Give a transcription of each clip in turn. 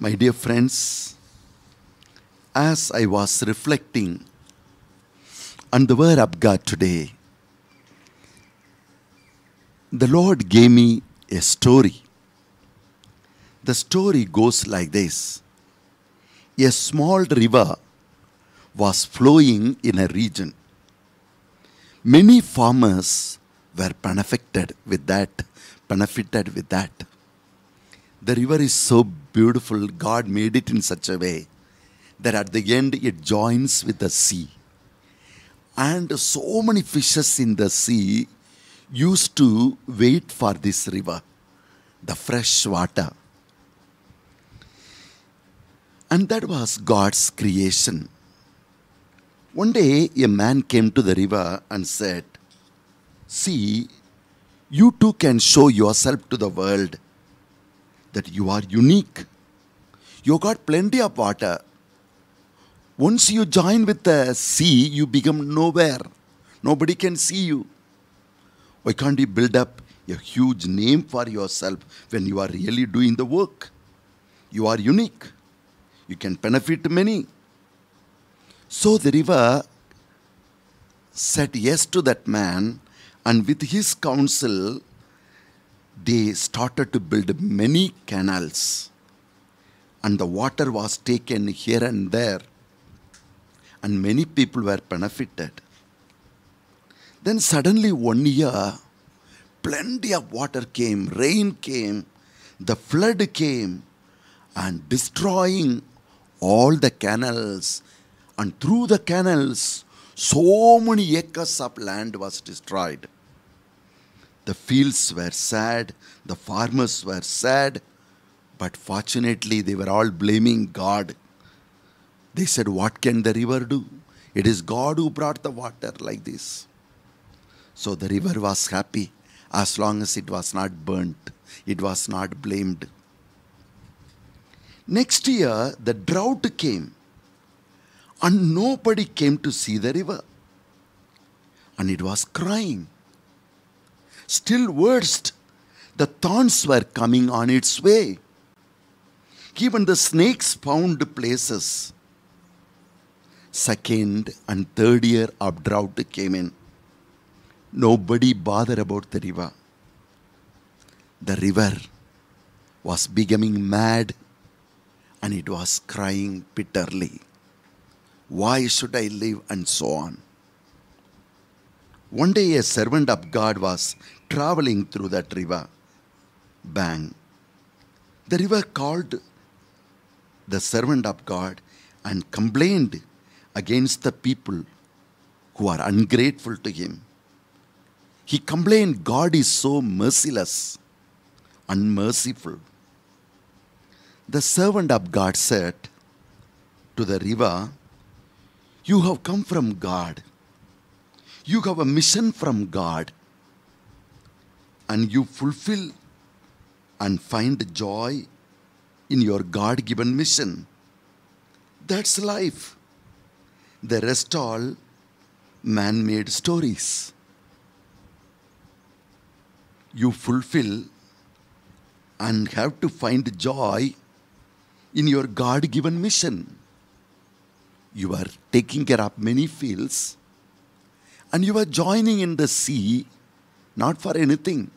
My dear friends, as I was reflecting on the Word of God today, the Lord gave me a story. The story goes like this A small river was flowing in a region. Many farmers were benefited with that, benefited with that. The river is so beautiful. God made it in such a way that at the end it joins with the sea. And so many fishes in the sea used to wait for this river, the fresh water. And that was God's creation. One day, a man came to the river and said, See, you too can show yourself to the world that you are unique. You got plenty of water. Once you join with the sea, you become nowhere. Nobody can see you. Why can't you build up a huge name for yourself when you are really doing the work? You are unique. You can benefit many. So the river said yes to that man, and with his counsel, they started to build many canals. And the water was taken here and there, and many people were benefited. Then suddenly, one year, plenty of water came, rain came, the flood came, and destroying all the canals. And through the canals, so many acres of land was destroyed. The fields were sad, the farmers were sad, but fortunately they were all blaming God. They said, What can the river do? It is God who brought the water like this. So the river was happy as long as it was not burnt, it was not blamed. Next year, the drought came, and nobody came to see the river. And it was crying. Still worst, the thorns were coming on its way. Even the snakes found places. Second and third year of drought came in. Nobody bothered about the river. The river was becoming mad and it was crying bitterly. Why should I live? And so on. One day, a servant of God was traveling through that river. Bang. The river called the servant of God and complained against the people who are ungrateful to him. He complained, God is so merciless, unmerciful. The servant of God said to the river, You have come from God. You have a mission from God. And you fulfill and find joy in your God given mission. That's life. The rest all man made stories. You fulfill and have to find joy in your God given mission. You are taking care of many fields and you are joining in the sea not for anything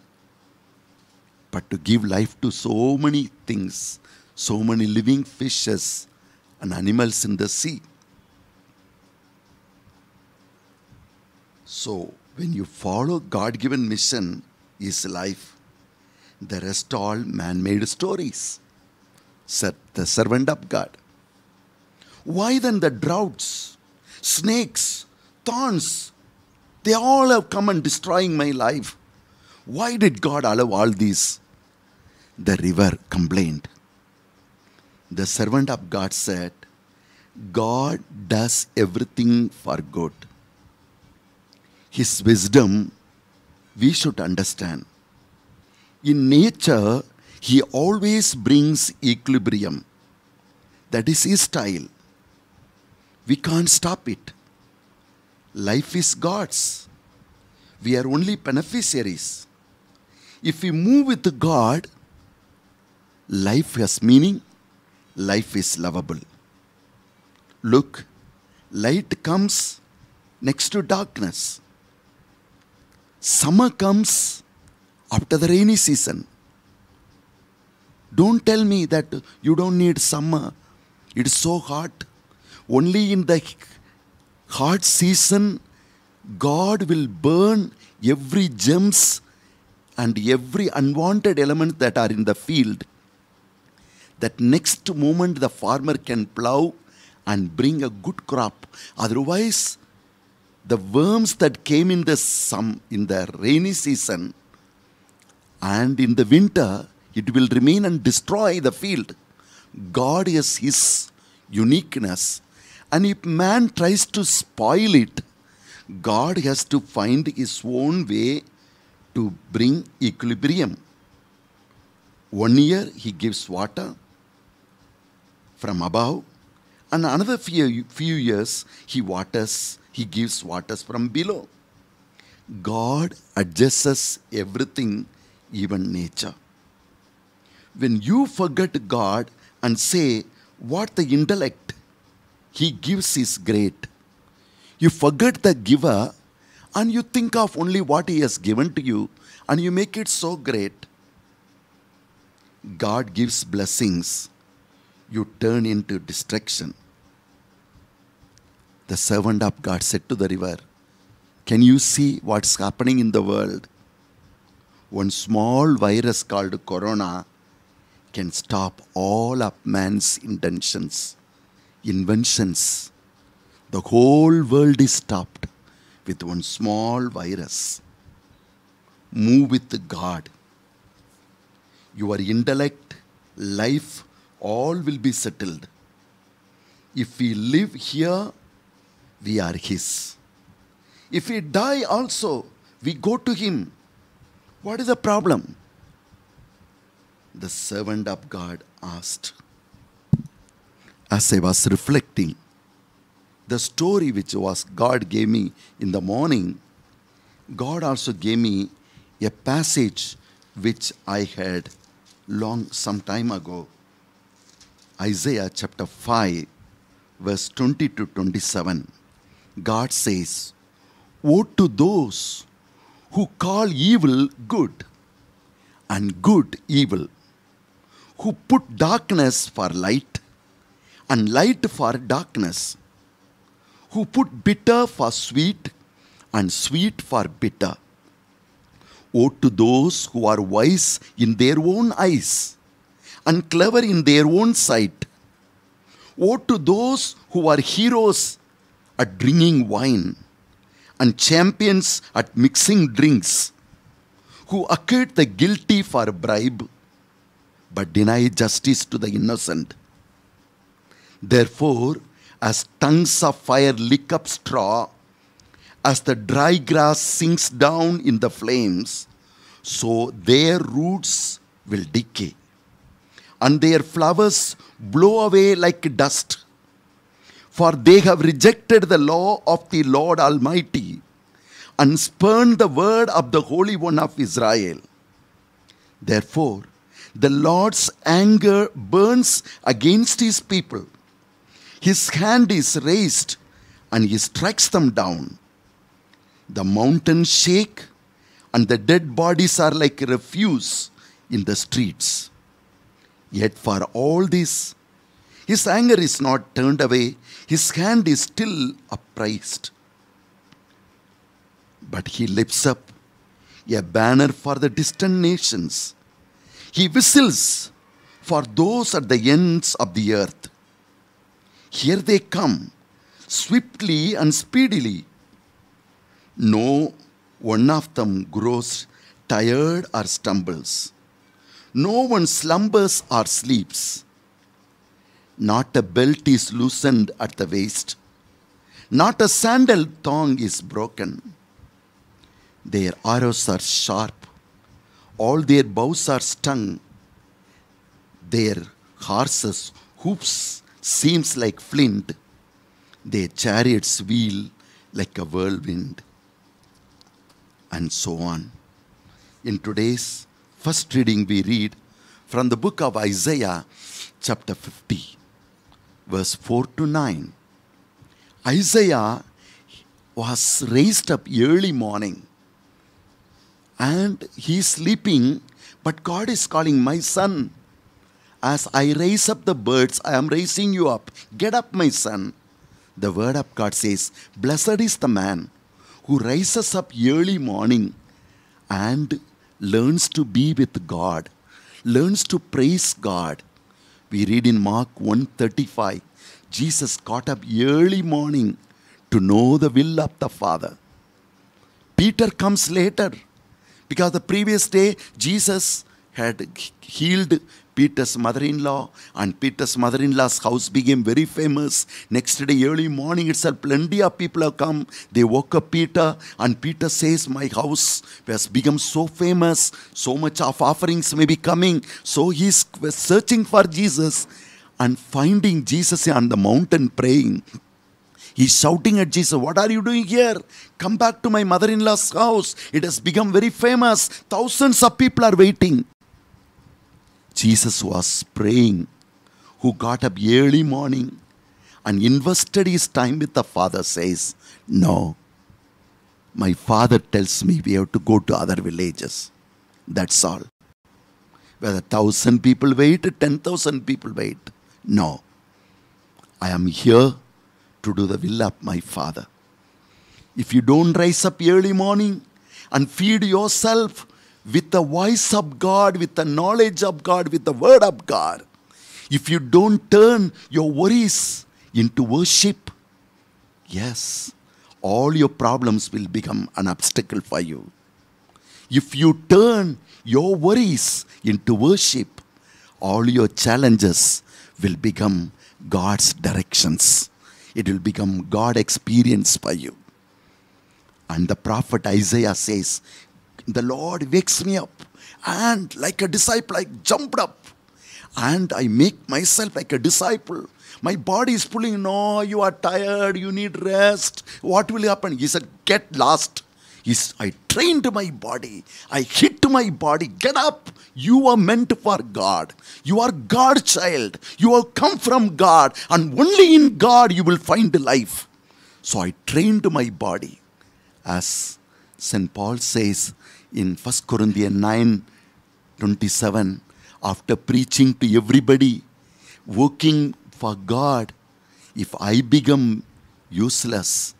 but to give life to so many things, so many living fishes and animals in the sea. So, when you follow God given mission, is life. The rest all man made stories said the servant of God. Why then the droughts, snakes, thorns, they all have come and destroying my life. Why did God allow all these? The river complained. The servant of God said, God does everything for good. His wisdom we should understand. In nature, he always brings equilibrium. That is his style. We can't stop it. Life is God's. We are only beneficiaries. If we move with God, life has meaning, life is lovable. Look, light comes next to darkness. Summer comes after the rainy season. Don't tell me that you don't need summer. It is so hot. Only in the hot season, God will burn every gems and every unwanted element that are in the field. That next moment the farmer can plow and bring a good crop. Otherwise, the worms that came in the some in the rainy season and in the winter it will remain and destroy the field. God is his uniqueness. And if man tries to spoil it, God has to find his own way to bring equilibrium. One year he gives water from above, and another few, few years he waters, he gives waters from below. God adjusts everything, even nature. When you forget God and say what the intellect he gives is great, you forget the giver and you think of only what he has given to you and you make it so great. God gives blessings, you turn into destruction. The servant of God said to the river, Can you see what's happening in the world? One small virus called corona can stop all of man's intentions, inventions. The whole world is stopped with one small virus. Move with God. Your intellect, life, all will be settled. If we live here, we are His. If we die also, we go to Him. What is the problem? The servant of God asked. As I was reflecting, the story which was God gave me in the morning, God also gave me a passage which I had long some time ago. Isaiah chapter 5, verse 20 to 27. God says, Woe to those who call evil good and good evil, who put darkness for light and light for darkness, who put bitter for sweet and sweet for bitter. Woe to those who are wise in their own eyes and clever in their own sight. Woe to those who are heroes at drinking wine and champions at mixing drinks, who acquit the guilty for a bribe but deny justice to the innocent. Therefore, as tongues of fire lick up straw, as the dry grass sinks down in the flames, so their roots will decay, and their flowers blow away like dust. For they have rejected the law of the Lord Almighty and spurned the word of the Holy One of Israel. Therefore, the Lord's anger burns against his people. His hand is raised and he strikes them down. The mountains shake and the dead bodies are like refuse in the streets. Yet for all this, his anger is not turned away, his hand is still upraised. But he lifts up a banner for the distant nations. He whistles for those at the ends of the earth. Here they come, swiftly and speedily. No one of them grows tired or stumbles. No one slumbers or sleeps. Not a belt is loosened at the waist. Not a sandal thong is broken. Their arrows are sharp. All their bows are stung. Their horses' hoofs seems like flint. Their chariots wheel like a whirlwind. And so on. In today's first reading, we read from the book of Isaiah, chapter 50, verse 4 to 9. Isaiah was raised up early morning and he's sleeping, but God is calling, My son, as I raise up the birds, I am raising you up. Get up, my son. The word of God says, Blessed is the man who rises up early morning and learns to be with God, learns to praise God. We read in Mark 1:35, Jesus got up early morning to know the will of the Father. Peter comes later because the previous day Jesus had healed Peter's mother in law, and Peter's mother in law's house became very famous. Next day, early morning itself, plenty of people have come. They woke up Peter, and Peter says, My house has become so famous, so much of offerings may be coming. So he's searching for Jesus and finding Jesus on the mountain praying. He's shouting at Jesus, What are you doing here? Come back to my mother in law's house. It has become very famous. Thousands of people are waiting. Jesus was praying, who got up early morning and invested his time with the Father, says, No, my Father tells me we have to go to other villages. That's all. Whether thousand people wait, ten thousand people wait. No. I am here to do the will of my Father. If you don't rise up early morning and feed yourself with the voice of God, with the knowledge of God, with the word of God, if you don't turn your worries into worship, yes, all your problems will become an obstacle for you. If you turn your worries into worship, all your challenges will become God's directions. It will become God experience for you. And the prophet Isaiah says, the Lord wakes me up, and like a disciple, I jumped up, and I make myself like a disciple. My body is pulling, no, you are tired, you need rest. What will happen? He said, Get lost. I trained my body. I hit my body. Get up. You are meant for God. You are God's child. You have come from God. And only in God you will find life. So I trained my body. As St. Paul says, in 1 Corinthians 9 27, after preaching to everybody, working for God, if I become useless,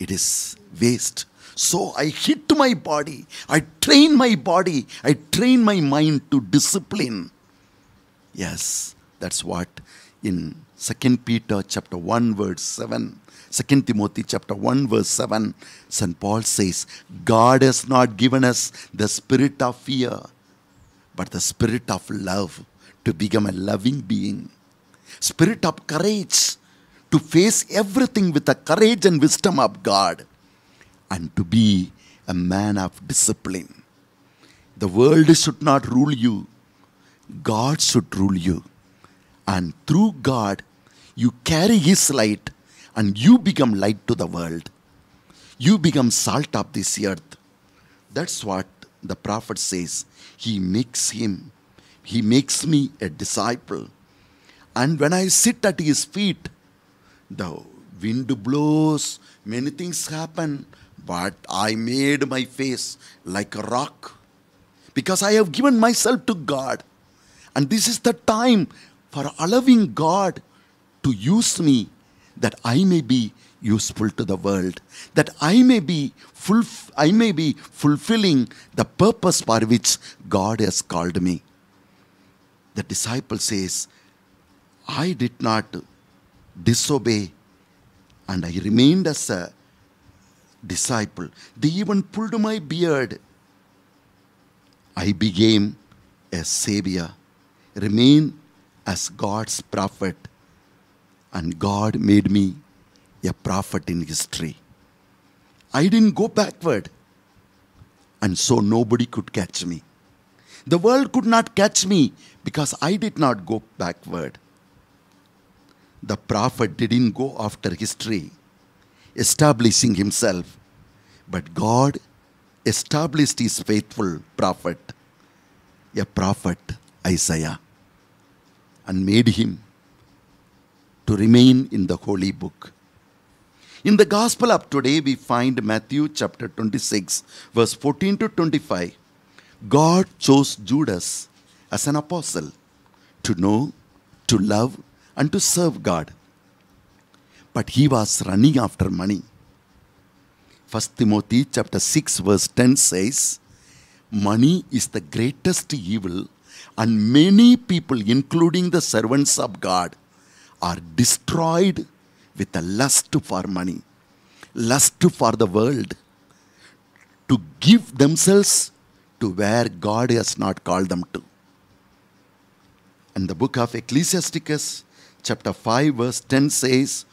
it is waste. So I hit my body, I train my body, I train my mind to discipline. Yes, that's what in 2 Peter chapter 1 verse 7 Second Timothy chapter 1 verse 7, St. Paul says, God has not given us the spirit of fear, but the spirit of love to become a loving being. Spirit of courage to face everything with the courage and wisdom of God and to be a man of discipline. The world should not rule you. God should rule you. And through God, you carry His light and you become light to the world. You become salt of this earth. That's what the prophet says. He makes him, he makes me a disciple. And when I sit at his feet, the wind blows, many things happen, but I made my face like a rock because I have given myself to God. And this is the time for allowing God to use me that I may be useful to the world, that I may be full, I may be fulfilling the purpose for which God has called me. The disciple says, I did not disobey and I remained as a disciple. They even pulled my beard. I became a savior, remain as God's prophet and God made me a prophet in history. I didn't go backward, and so nobody could catch me. The world could not catch me because I did not go backward. The prophet didn't go after history, establishing himself, but God established his faithful prophet, a prophet, Isaiah. and made him to remain in the holy book. In the gospel of today, we find Matthew chapter 26, verse 14 to 25. God chose Judas as an apostle to know, to love, and to serve God. But he was running after money. 1 Timothy chapter 6 verse 10 says, Money is the greatest evil, and many people, including the servants of God, are destroyed with a lust for money, lust for the world, to give themselves to where God has not called them to. And the book of Ecclesiasticus, chapter 5, verse 10 says,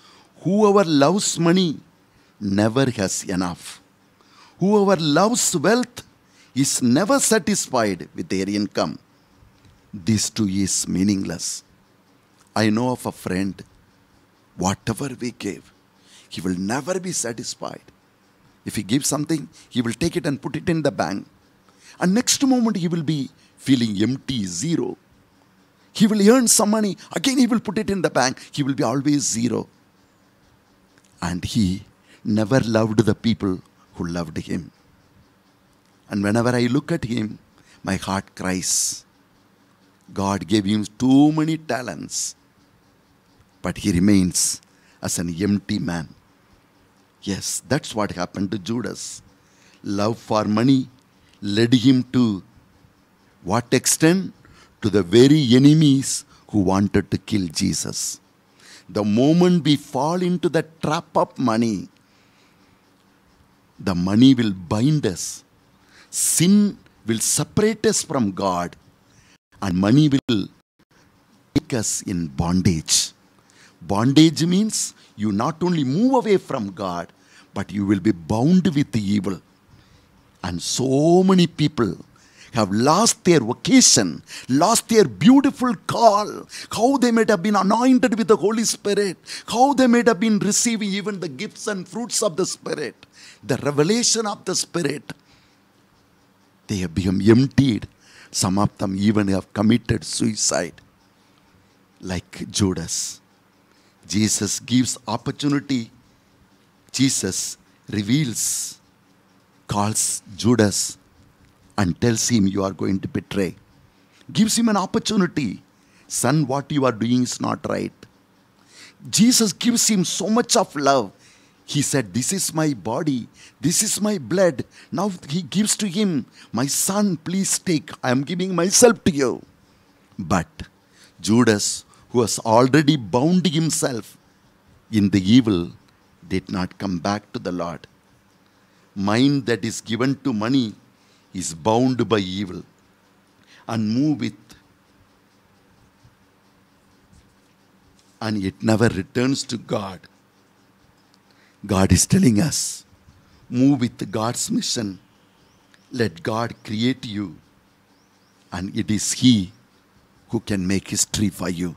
Whoever loves money never has enough. Whoever loves wealth is never satisfied with their income. This too is meaningless. I know of a friend, whatever we give, he will never be satisfied. If he gives something, he will take it and put it in the bank. And next moment, he will be feeling empty, zero. He will earn some money, again, he will put it in the bank. He will be always zero. And he never loved the people who loved him. And whenever I look at him, my heart cries. God gave him too many talents, but he remains as an empty man. Yes, that's what happened to Judas. Love for money led him to what extent? To the very enemies who wanted to kill Jesus. The moment we fall into the trap of money, the money will bind us. Sin will separate us from God, and money will take us in bondage. Bondage means you not only move away from God, but you will be bound with the evil. And so many people have lost their vocation, lost their beautiful call, how they might have been anointed with the Holy Spirit, how they might have been receiving even the gifts and fruits of the Spirit, the revelation of the Spirit. They have become emptied. Some of them even have committed suicide, like Judas. Jesus gives opportunity. Jesus reveals, calls Judas and tells him you are going to betray. Gives him an opportunity. Son, what you are doing is not right. Jesus gives him so much of love. He said, This is my body, this is my blood. Now he gives to him, My son, please take. I am giving myself to you. But Judas, who has already bound himself in the evil, did not come back to the Lord. Mind that is given to money is bound by evil and move with and it never returns to God. God is telling us move with God's mission. Let God create you, and it is He who can make history for you.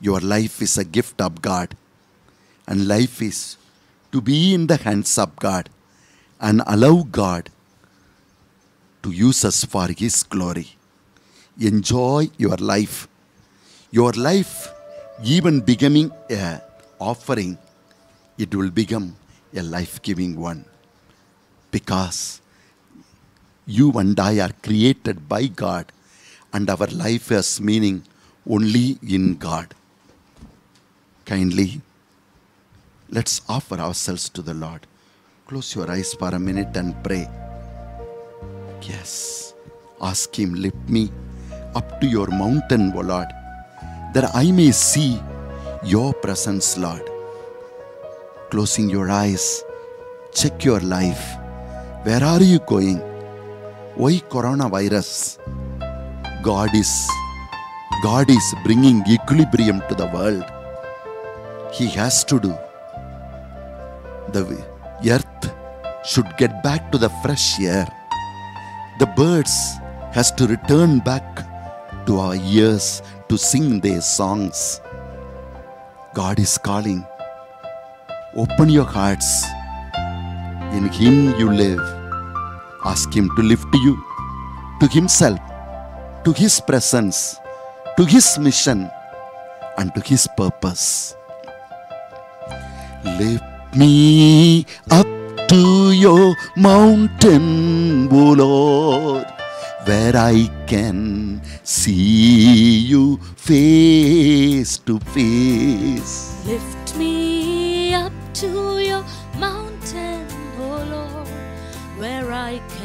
Your life is a gift of God, and life is to be in the hands of God and allow God to use us for His glory. Enjoy your life. Your life, even becoming a offering, it will become a life-giving one. Because you and I are created by God, and our life has meaning only in God. Kindly, let's offer ourselves to the Lord. Close your eyes for a minute and pray. Yes. Ask Him, lift me up to your mountain, O Lord, that I may see your presence, Lord. Closing your eyes, check your life. Where are you going? Why coronavirus? God is God is bringing equilibrium to the world. He has to do. The earth should get back to the fresh air the birds has to return back to our ears to sing their songs. God is calling. Open your hearts. In Him you live. Ask Him to lift to you to Himself, to His presence, to His mission and to His purpose. Lift me up to your mountain, O Lord, where I can see you face to face. Lift me up to your mountain, oh Lord, where I can